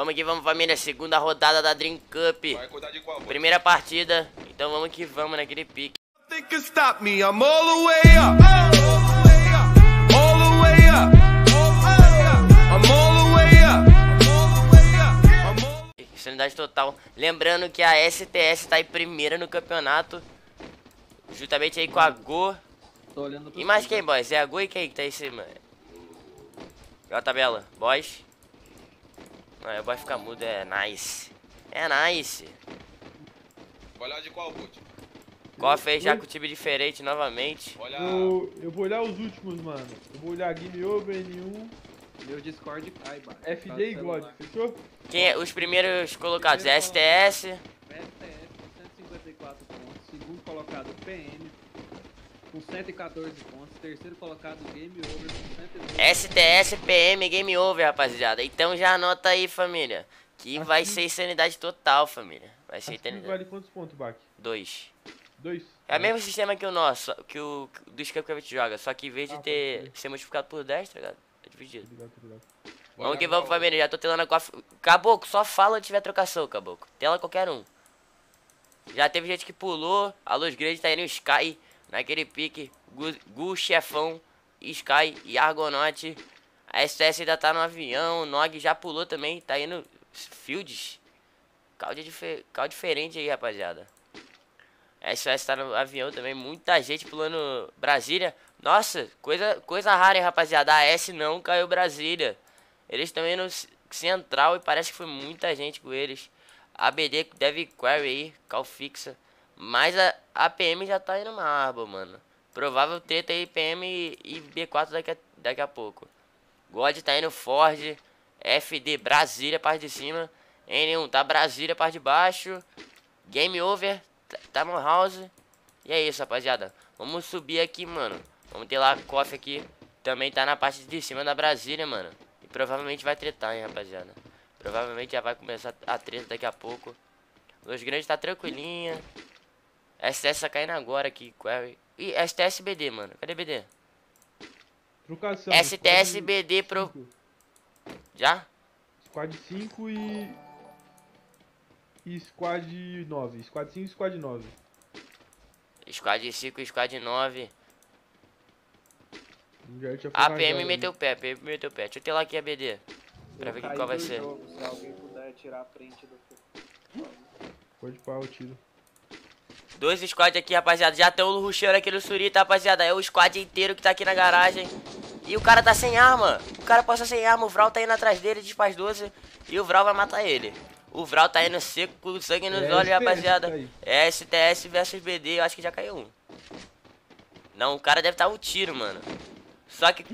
Vamos que vamos, família. Segunda rodada da Dream Cup. Vai cuidar de qual? Primeira partida. Então vamos que vamos naquele pique. Sanidade total. Lembrando que a STS tá em primeira no campeonato. Juntamente aí com a Go. Tô olhando E mais quem, boys? É a Go e quem que tá em cima? Olha a tabela. Boys. Não, é o boy ficar mudo. É nice. É nice. Vai olhar de qual, Boot? Coffee já com time diferente novamente. Olha. Eu, eu vou olhar os últimos, mano. Eu vou olhar Game Over, N1, Meu Discord cai, mano. FD e God, fechou? Quem é? Os primeiros colocados é STS. STS com 154 pontos. Segundo colocado PM com 114 pontos. Terceiro colocado Game Over com 112. STS, PM, Game Over, rapaziada. Então já anota aí, família. Que Aqui- vai ser insanidade total, família. Vai ser Acho que insanidade. vale quantos pontos, Bak? Dois. Dois? É o mesmo sistema que o nosso, que o que o do Scam que a gente joga. Só que em vez de Ah, ter ser multiplicado por 10, tá ligado? É dividido. Obrigado, obrigado. Vamos que vamos, família. Já tô telando a cof... Caboclo, só fala onde tiver trocação, caboclo. Tela qualquer um. Já teve gente que pulou. A luz grande tá indo Sky. Naquele pique. Gu, Gu chefão. Sky e Argonaut. A SS ainda tá no avião. Nog já pulou também. Tá indo Fields. Caldo, dife... Caldo diferente aí, rapaziada. A SOS tá no avião também. Muita gente pulando Brasília. Nossa, coisa, coisa rara, hein, rapaziada. A S não caiu Brasília. Eles também no Central e parece que foi muita gente com eles. A BD deve query aí, call fixa. Mas a, a PM já tá indo marbo, mano. Provável treta aí PM e, e B4 daqui a, daqui a pouco. God tá indo Ford. FD Brasília, parte de cima. N1 tá Brasília, parte de baixo. Game over, tá- tá no house. E é isso, rapaziada. Vamos subir aqui, mano. Vamos ter lá Coffee aqui. Também tá na parte de cima da Brasília, mano. E provavelmente vai tretar, hein, rapaziada. Provavelmente já vai começar a treta daqui a pouco. Luz Grande tá tranquilinha. STS tá caindo agora aqui, Query. Ih, STS BD, mano. Cadê BD? Trocação. STS squad BD pro. cinco. Já? Squad 5 e. E Squad 9. Squad 5 e Squad 9. Squad 5, Squad 9. Já tinha A PM meteu o pé, PM meteu o pé. Deixa eu ter lá aqui a BD. Pra Eu ver qual vai ser. jogo, se alguém puder tirar a print do. Pode pá, o tiro. Dois squads aqui, rapaziada. Já estão rushando aqui no Surita, rapaziada. É o squad inteiro que tá aqui na garagem. E o cara tá sem arma. O cara passa sem arma. O Vral tá indo atrás dele, dispara 12. E o Vral vai matar ele. O Vral tá indo seco com sangue nos É olhos, rapaziada. É STS versus BD. Eu acho que já caiu um. Não, o cara deve estar tá um tiro, mano. Só que.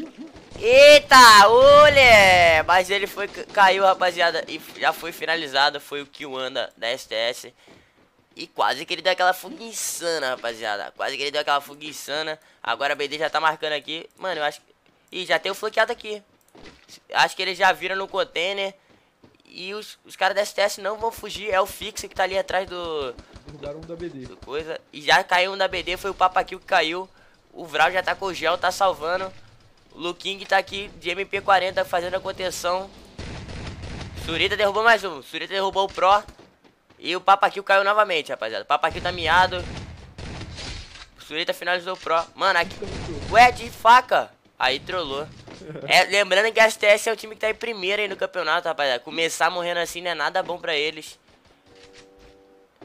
Eita, olé! Mas ele foi, caiu, rapaziada. E já foi finalizado. Foi o kill anda da STS. E quase que ele deu aquela fuga insana, rapaziada. Quase que ele deu aquela fuga insana. Agora a BD já tá marcando aqui. Mano, eu acho que. Ih, já tem o flanqueado aqui. Acho que eles já viram no container. E os, os caras da STS não vão fugir. É o Fixe que tá ali atrás do, Derrubaram um da BD. do coisa. E já caiu um da BD. Foi o Papakill que caiu. O Vral já tá com o gel, tá salvando. O Luking tá aqui de MP40 fazendo a contenção. Surita derrubou mais um. Surita derrubou o Pro. E o Papakill caiu novamente, rapaziada. O Papakill tá miado. O Surita finalizou o Pro. Mano, aqui. Ué, de faca. Aí trollou. É, lembrando que a STS é o time que tá em primeiro aí no campeonato, rapaziada. Começar morrendo assim não é nada bom pra eles.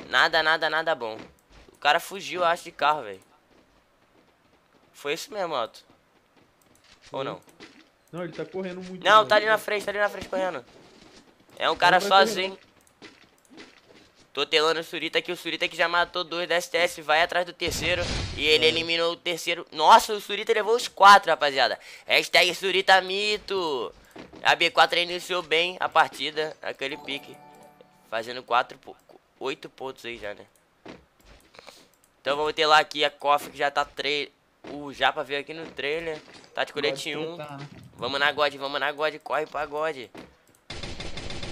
Nada, nada, nada bom. O cara fugiu, acho, de carro, velho. Foi isso mesmo, Otto. Ou não? Não, ele tá correndo muito. Não, mano. tá ali na frente, tá ali na frente correndo. É um cara vai correr, sozinho. Tô telando o Surita aqui, o Surita que já matou dois da STS, vai atrás do terceiro. E ele eliminou o terceiro. Nossa, o Surita levou os quatro, rapaziada. Hashtag Surita Mito. A B4 iniciou bem a partida, aquele pique. Fazendo quatro, oito pontos aí já, né? Então vamos ter lá aqui a KOF que já tá tre... O Japa veio aqui no trailer. Tá de colete 1. Vamos na God, vamos na God, corre pra God.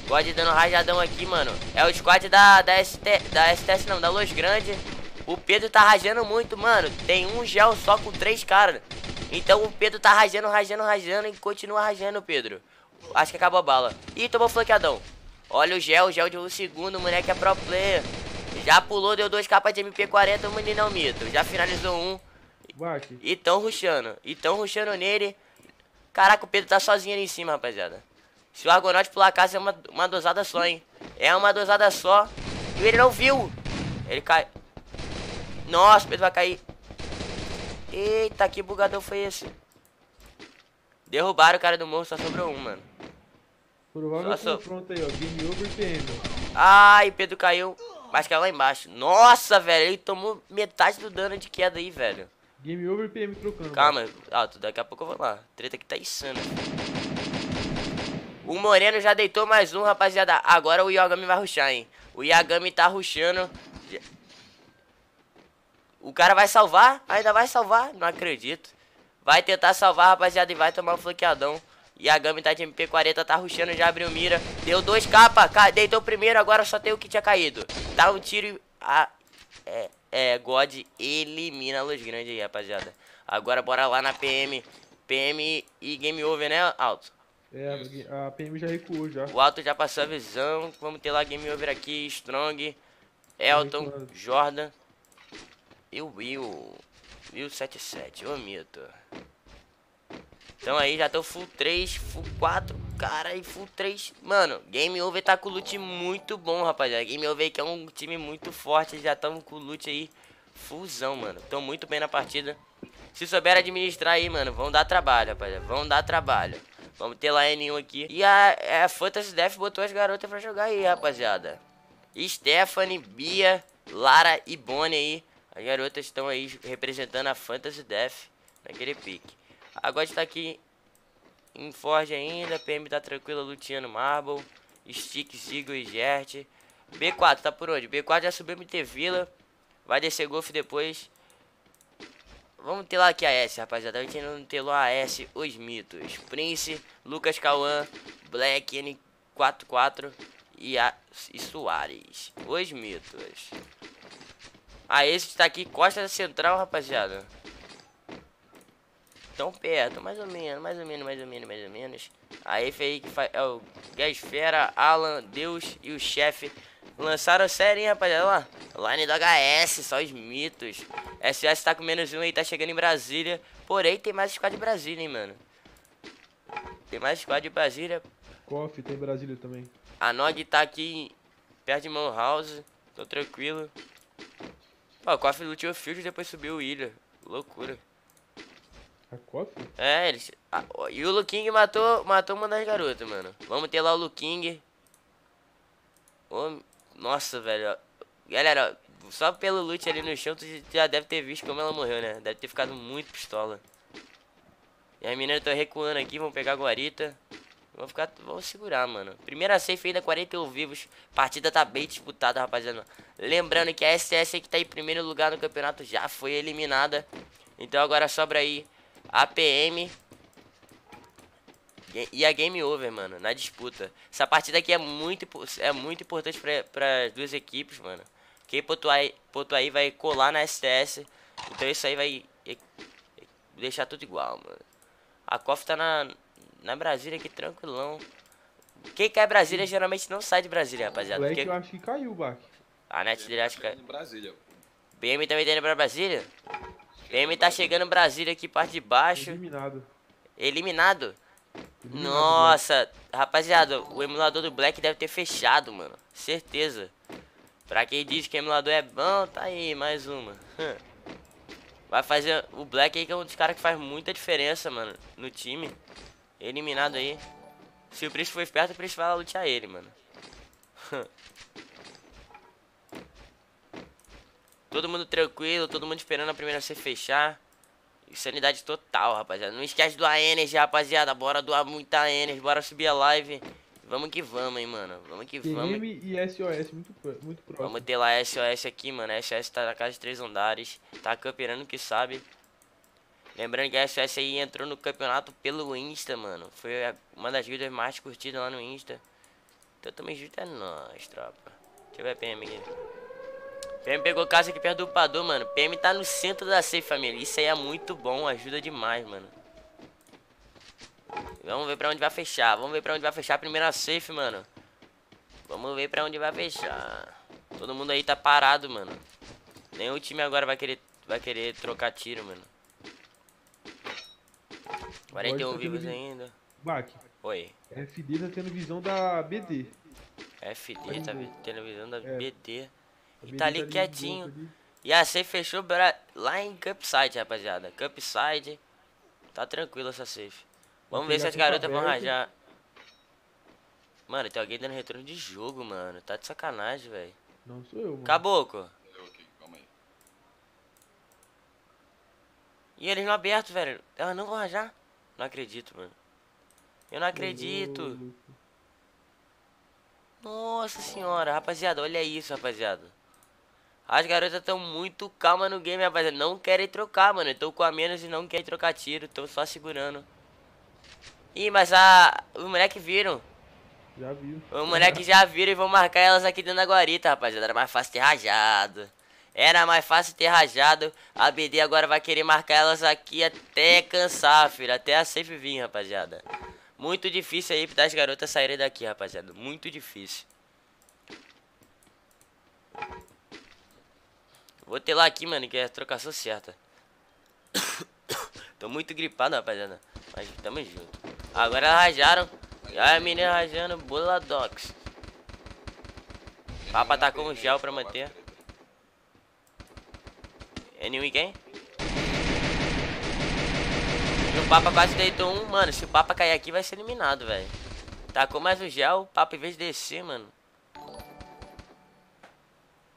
God dando rajadão aqui, mano. É o squad da, da, ST, da STS não, da Los Grande. O Pedro tá rajando muito, mano. Tem um gel só com três caras. Então o Pedro tá rajando, rajando, rajando e continua rajando, Pedro. Acho que acabou a bala. Ih, tomou flanqueadão. Olha o gel, o gel de um segundo, o moleque é pro player. Já pulou, deu dois capas de MP40, o menino é mito. Já finalizou um. E tão rushando. E tão rushando nele. Caraca, o Pedro tá sozinho ali em cima, rapaziada. Se o Argonaut pular a casa é uma, uma dosada só, hein? É uma dosada só. E ele não viu. Ele cai. Nossa, o Pedro vai cair. Eita, que bugador foi esse? Derrubaram o cara do morro, só sobrou um, mano. provável confronto aí, ó. Game over PM. Ai, Pedro caiu. Mas caiu lá embaixo. Nossa, velho, ele tomou metade do dano de queda aí, velho. Game over PM trocando. Calma, Alto, daqui a pouco eu vou lá. Treta que tá insana. O Moreno já deitou mais um, rapaziada. Agora o Yagami vai ruxar, hein? O Yagami tá ruxando. O cara vai salvar? Ainda vai salvar? Não acredito. Vai tentar salvar, rapaziada, e vai tomar um flanqueadão. Yagami tá de MP40, tá ruxando, já abriu mira. Deu dois capas, ca... deitou primeiro, agora só tem o que tinha caído. Dá um tiro e... É, é, God elimina a luz grande aí, rapaziada. Agora bora lá na PM. PM e game over, né, Alto? É, a PM já recuou já. O Alto já passou a visão. Vamos ter lá game over aqui. Strong, Elton. Jordan e o Will. Will 77, ô mito. Então aí já tô full 3, full 4, cara, e full 3. Mano, Game Over tá com o loot muito bom, rapaziada. Game Over aí que é um time muito forte, já tamo com o loot aí fullzão, mano. Tão muito bem na partida. Se souber administrar aí, mano, vão dar trabalho, rapaziada. Vão dar trabalho. Vamos ter lá N1 aqui. E a, a Fantasy Death botou as garotas pra jogar aí, rapaziada. Stephanie, Bia, Lara e Bonnie aí. As garotas estão aí representando a Fantasy Death naquele pique. Agora está aqui em Forge ainda. PM tá tranquila, Luciano Marble. Stick, Zigo e Gert. B4 tá por onde? B4 já subiu MT Vila. Vai descer Golf depois. Vamos ter lá aqui a S, rapaziada. A gente não tem lá a S, os mitos. Prince, Lucas Cauã, Black N44 e, a, e Soares. Os mitos. Ah, esse está aqui, Costa Central, rapaziada. Tão perto, mais ou menos, mais ou menos, mais ou menos, mais ou menos. A F aí que faz. É o Gasfera, Alan, Deus e o chefe. Lançaram série, hein, rapaziada? Lá. Line do HS, só os mitos. SS tá com menos um aí, tá chegando em Brasília. Porém, tem mais squad de Brasília, hein, mano. Tem mais squad de Brasília. Coffee tem Brasília também. A Nog tá aqui perto de Mon House. Tô tranquilo. Ó, o Coffee lutou o field e depois subiu o Ilha. Loucura. A Coffee? É, eles. ah, e o Luking matou, matou uma das garotas, mano. Vamos ter lá o Luking. Nossa, velho. Galera, ó, só pelo loot ali no chão, tu já deve ter visto como ela morreu, né? Deve ter ficado muito pistola. E as meninas estão recuando aqui, vão pegar a guarita. Vão ficar. Vamos segurar, mano. Primeira safe ainda, 41 vivos. Partida tá bem disputada, rapaziada. Lembrando que a SS que tá em primeiro lugar no campeonato já foi eliminada. Então agora sobra aí a PM e a Game Over, mano, na disputa. Essa partida aqui é muito, é muito importante para as duas equipes, mano. Quem pontuar aí, pontuar aí vai colar na STS. Então isso aí vai deixar tudo igual, mano. A KOF tá na, na Brasília aqui tranquilão. Quem cai Brasília geralmente não sai de Brasília, rapaziada. Black Porque eu acho que caiu, Bach. a net dele acho que Em Brasília. BM também tá indo pra Brasília? BM tá chegando em Brasília aqui, parte de baixo. Eliminado. Eliminado? Eliminado, Nossa, rapaziada, o emulador do Black deve ter fechado, mano. Certeza. Pra quem diz que emulador é bom, tá aí, mais uma. Hum. Vai fazer o Black aí, que é um dos caras que faz muita diferença, mano, no time. Eliminado aí. Se o Príncipe for esperto, o Príncipe vai lá lutear ele, mano. todo mundo tranquilo, todo mundo esperando a primeira C fechar. Sanidade total, rapaziada. Não esquece do Energy, rapaziada. Bora doar muita Energy. Bora subir a live. Vamos que vamos, hein, mano. Vamos que vamos. PM e SOS muito, muito próximo. Vamos ter lá SOS aqui, mano. A SOS tá na casa de três andares. Tá campeonando que sabe. Lembrando que a SOS aí entrou no campeonato pelo Insta, mano. Foi uma das guildas mais curtidas lá no Insta. Então também junto é nóis, tropa. Deixa eu ver a PM aqui. PM pegou casa aqui perto do upador, mano. PM tá no centro da safe, família. Isso aí é muito bom, ajuda demais, mano. Vamos ver pra onde vai fechar. Vamos ver pra onde vai fechar a primeira safe, mano. Vamos ver pra onde vai fechar. Todo mundo aí tá parado, mano. Nenhum time agora vai querer, vai querer trocar tiro, mano. 41 tá vivos tendo- ainda. Oi. FD tá tendo visão da BD. FD tá tendo visão da É. BD. E BD tá ali boa quietinho. ali. E a safe fechou lá em Cupside, rapaziada. Cupside. Tá tranquilo essa safe. Vamos ver se as garotas vão rajar. Mano, tem alguém dando retorno de jogo, mano. Tá de sacanagem, velho. Não sou eu, mano. Caboclo. Eu aqui, calma aí. E eles não aberto, velho. Elas não vão rajar? Não acredito, mano. Eu não acredito. Nossa senhora, rapaziada, olha isso, rapaziada. As garotas estão muito calmas no game, rapaziada. Não querem trocar, mano. Estão com a menos e não querem trocar tiro. Estão só segurando. Ih, mas a... os moleques viram. Já viu. Os moleques já viram e vão marcar elas aqui dentro da guarita, rapaziada. Era mais fácil ter rajado. Era mais fácil ter rajado. A BD agora vai querer marcar elas aqui até cansar, filho. Até a safe vir, rapaziada. Muito difícil aí das garotas saírem daqui, rapaziada. Muito difícil. Vou ter lá aqui, mano, que é a trocação certa. Tô muito gripado, rapaziada. Mas tamo junto. Agora rajaram. Já a menina rajando Boladox. Papa tá com gel pra manter. Anyway, quem? E o Papa quase deitou um. Mano, se o Papa cair aqui, vai ser eliminado, velho. Tacou mais o gel. O Papa, em vez de descer, mano.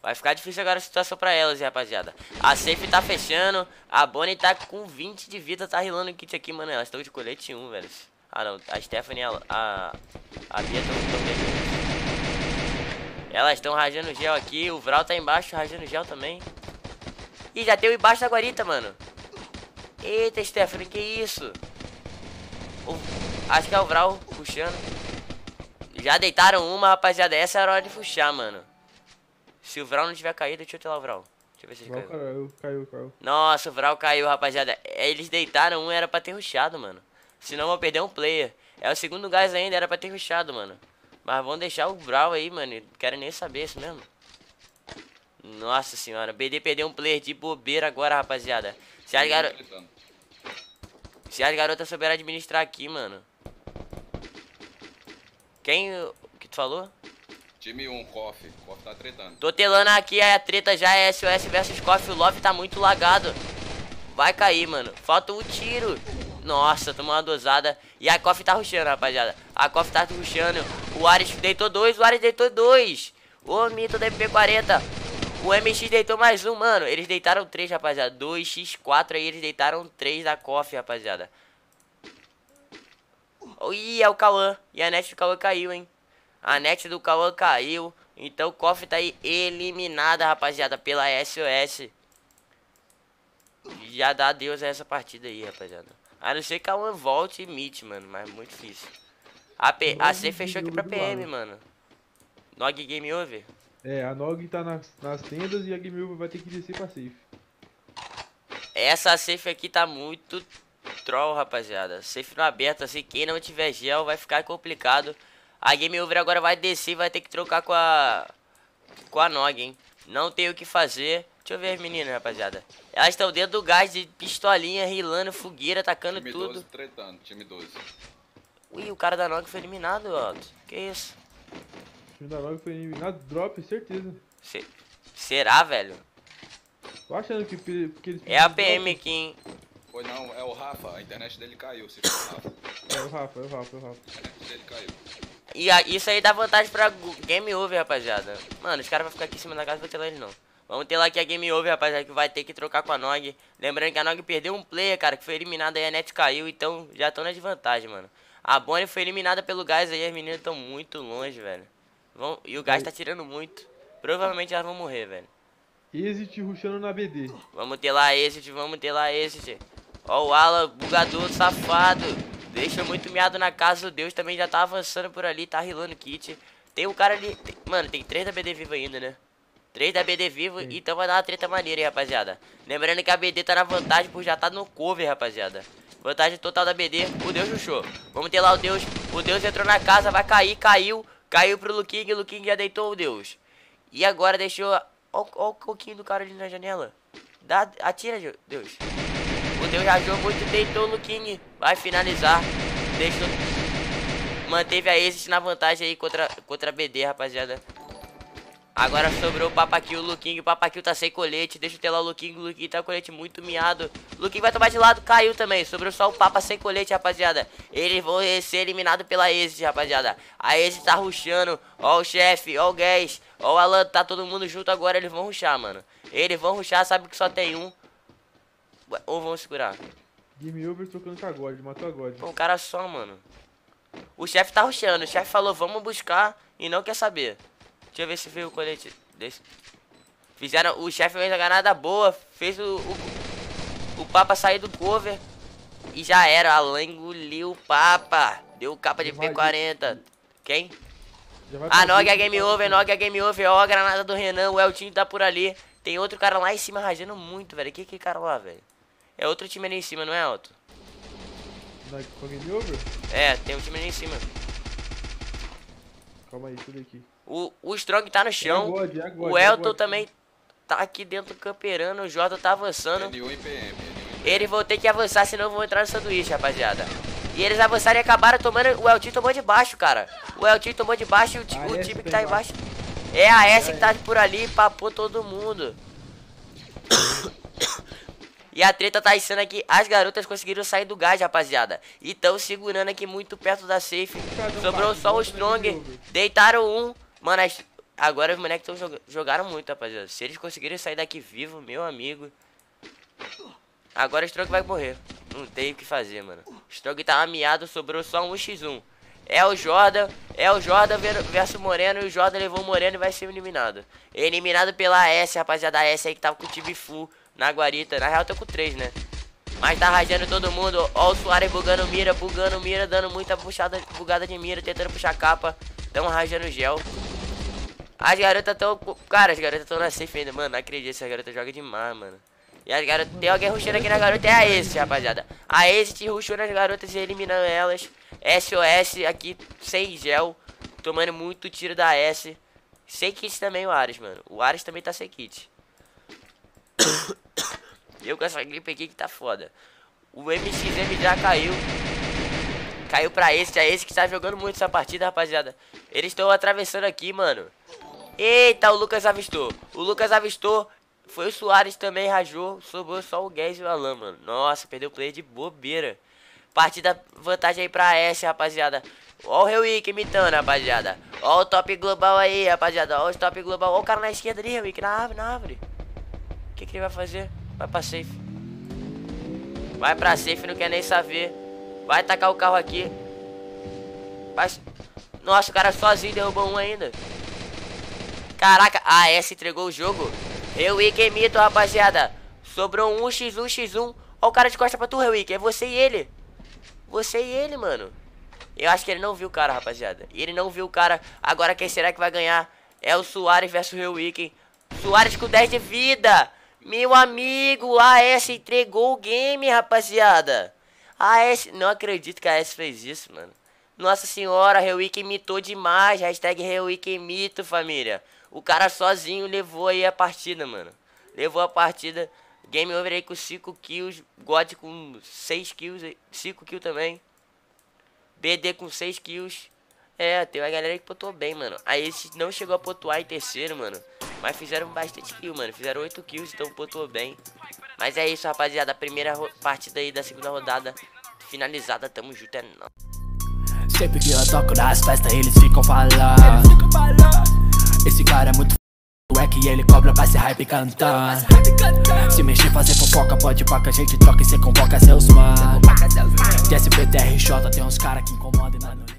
Vai ficar difícil agora a situação pra elas, hein, rapaziada. A safe tá fechando. A Bonnie tá com 20 de vida. Tá rilando o kit aqui, mano. Elas estão de colete 1, velho. Ah, não. A Stephanie e a, a, a Bia estão tão Elas estão rajando gel aqui. O Vral tá embaixo rajando gel também. Ih, já tem o embaixo da guarita, mano. Eita, Stephanie, que isso? O- acho que é o Vral puxando. Já deitaram uma, rapaziada. Essa era a hora de puxar, mano. Se o Vral não tiver caído, deixa eu ter lá o Vral. Deixa eu ver se ele caiu. caralho, caiu, caiu. Nossa, o Vral caiu, rapaziada. É, Eles deitaram um, era pra ter rushado, mano. Senão vou perder um player. É o segundo gás ainda, era pra ter rushado, mano. Mas vão deixar o Vral aí, mano. Não quero nem saber isso mesmo. Nossa senhora, BD perdeu um player de bobeira agora, rapaziada. Se as, garo... Se as garotas souberem administrar aqui, mano. Quem o que tu falou? Time 1, Coffee. Coffee tá tretando. Tô telando aqui a treta já é SOS versus Coffee. O Love tá muito lagado. Vai cair, mano. Falta um tiro. Nossa, tomou uma dosada. E a Coffee tá rushando, rapaziada. A Coffee tá rushando. O Ares deitou dois, o Ares deitou dois. Ô, mito da MP40. O MX deitou mais um, mano. Eles deitaram três, rapaziada. 2x4 aí, eles deitaram três da Coffee, rapaziada. Ih, é o Cauã. E a net do Cauã caiu, hein. A net do Cauã caiu. Então o Coffee tá aí eliminada, rapaziada, pela SOS. Já dá adeus a essa partida aí, rapaziada. A não ser que a Cauã volte e meet, mano. Mas muito difícil. A, P a C fechou aqui pra PM, mano. Nog Game Over. É, a Nog tá nas, nas tendas e a Game Over vai ter que descer pra safe. Essa safe aqui tá muito troll, rapaziada. Safe no aberto, assim, quem não tiver gel vai ficar complicado. A Game Over agora vai descer e vai ter que trocar com a... Com a Nog, hein. Não tem o que fazer. Deixa eu ver as meninas, rapaziada. Elas estão dentro do gás de pistolinha, rilando, fogueira, atacando Time tudo. 12 tretando. Time 12. Ui, o cara da Nog foi eliminado, ó. Que isso? O time da Nog foi eliminado, drop, certeza. Se- Será, velho? Tô achando que porque eles É a PM aqui, hein. Foi não, é o Rafa. A internet dele caiu. Se for o Rafa, É o Rafa, é o Rafa, é o Rafa. a internet dele caiu. E a- isso aí dá vantagem pra Game Over, rapaziada. Mano, os caras vão ficar aqui em cima da casa, vou lá eles não. Vamos ter lá aqui a Game Over, rapaziada, que vai ter que trocar com a Nog. Lembrando que a Nog perdeu um player, cara, que foi eliminado aí, a net caiu, então já estão na desvantagem, mano. A Bonnie foi eliminada pelo gás aí, as meninas estão muito longe, velho. Vão... E o gás tá tirando muito. Provavelmente elas vão morrer, velho. Exit rushando na BD. Vamos ter lá Exit, vamos ter lá Exit. Ó o Alan, bugador, safado. Deixa muito miado na casa. O Deus também já tá avançando por ali, tá rilando kit. Tem um cara ali. tem- Mano, tem três da BD vivo ainda, né? Três da BD vivo, então vai dar uma treta maneira, hein, rapaziada. Lembrando que a BD tá na vantagem por já tá no cover, rapaziada. Vantagem total da BD. O Deus rushou. Vamos ter lá o Deus. O Deus entrou na casa, vai cair, caiu. Caiu pro Luking, o Luking já deitou o Deus. E agora deixou. Ó, ó o coquinho do cara ali na janela. Dá, atira, Deus. O Deus rajou muito, deitou o Luking. Vai finalizar. Deixou. Manteve a Exit na vantagem aí contra, contra a BD, rapaziada. Agora sobrou o Papakill, o Luking. O Papakill tá sem colete. Deixa eu ter lá o Luking. O Luking tá com colete muito miado. O Luking vai tomar de lado, caiu também. Sobrou só o Papa sem colete, rapaziada. Eles vão ser eliminados pela Exit, rapaziada. A Exit tá rushando. Ó o chefe, ó o Gas, ó o Alan. Tá todo mundo junto agora. Eles vão rushar, mano. Eles vão rushar, sabe que só tem um. Ou vão segurar. Game over trocando com a God, matou a God. Um cara só, mano. O chefe tá rushando. O chefe falou, vamos buscar e não quer saber. Deixa eu ver se veio o colete desse. Fizeram. O chefe fez a granada boa. Fez o, o. o Papa sair do cover. E já era. Alan engoliu o Papa. Deu capa de Vai, P40. Quem? Vai Ah, Nog é game over, Nog é game over. Ó, a granada do Renan. O Eltinho tá por ali. Tem outro cara lá em cima rajando muito, velho. Que que cara lá, velho? É outro time ali em cima, não é, Alto? Game over? É, tem um time ali em cima. Calma aí, tudo aqui. O, o Strong tá no chão. É é o Elton também tá aqui dentro camperando. O Jordan tá avançando. E e Eles vão ter que avançar, senão vão entrar no sanduíche, rapaziada. E eles avançaram e acabaram tomando. O Eltinho tomou de baixo, cara. O Eltinho tomou de baixo e o, o time que tá embaixo. É a S que tá por ali, papou todo mundo. E a treta tá insana aqui. As garotas conseguiram sair do gás, rapaziada. E tão segurando aqui muito perto da safe. Sobrou só o Strong. Deitaram um. Mano, agora os moleques tão joga- jogaram muito, rapaziada. Se eles conseguirem sair daqui vivo, meu amigo. Agora o Strong vai morrer. Não tem o que fazer, mano. O Strong tá ameaçado, sobrou só um x1. É o Jordan, é o Jordan ver- versus Moreno e o Jordan levou o Moreno e vai ser eliminado. Eliminado pela S, rapaziada. A S aí que tava com o time full na guarita. Na real, tô com 3, né? Mas tá rajando todo mundo. Ó o Soares bugando mira, bugando mira, dando muita puxada, bugada de mira, tentando puxar capa. Tão rajando gel. As garotas tão. Cara, as garotas tão na safe ainda. Mano, não acredito, essa garota joga demais, mano. E as garotas. Tem alguém rushando aqui na garota, é a Ace, rapaziada. A Ace te rushou nas garotas e eliminando elas. SOS aqui, sem gel. Tomando muito tiro da S. Sem kit também o Ares, mano. O Ares também tá sem kit. Eu com essa gripe aqui que tá foda. O MXM já caiu. Caiu pra esse, é esse que tá jogando muito essa partida, rapaziada. Eles estão atravessando aqui, mano. Eita, o Lucas avistou. O Lucas avistou. Foi o Soares também, rajou. Sobrou só o Guedes e o Alan, mano. Nossa, perdeu o play de bobeira. Partida, vantagem aí pra S, rapaziada. Ó o Rewick imitando, rapaziada. Ó o top global aí, rapaziada. Ó o top global. Ó o cara na esquerda ali, Rewick, na árvore, na árvore. O que, que ele vai fazer? Vai pra safe. Vai pra safe, não quer nem saber. Vai tacar o carro aqui. Vai... Nossa, o cara sozinho derrubou um ainda. Caraca, a S entregou o jogo. Rewick mito, rapaziada. Sobrou um x1, x1. Ó o cara de costa pra tu, Rewick. É você e ele. Você e ele, mano. Eu acho que ele não viu o cara, rapaziada. E ele não viu o cara. Agora quem será que vai ganhar? É o Soares versus o Rewick. Soares com 10 de vida. Meu amigo, a S entregou o game, rapaziada. A S... Não acredito que a S fez isso, mano. Nossa senhora, Rewick imitou demais. Hashtag Rewick mito, família. O cara sozinho levou aí a partida, mano. Levou a partida. Game over aí com 5 kills. God com 6 kills. 5 kills também. BD com 6 kills. É, tem uma galera que pontuou bem, mano. Aí esse não chegou a pontuar em terceiro, mano. Mas fizeram bastante kill, mano. Fizeram 8 kills, então pontuou bem. Mas é isso, rapaziada. A primeira partida aí da segunda rodada finalizada. Tamo junto, é não. Sempre que eu toco nas festas, eles ficam falando. Esse cara é muito é que ele cobra pra ser hype cantando. Se mexer, fazer fofoca, pode pá que a gente troca e cê convoca seus mano. De SPTRJ tem uns cara que incomodam e nada.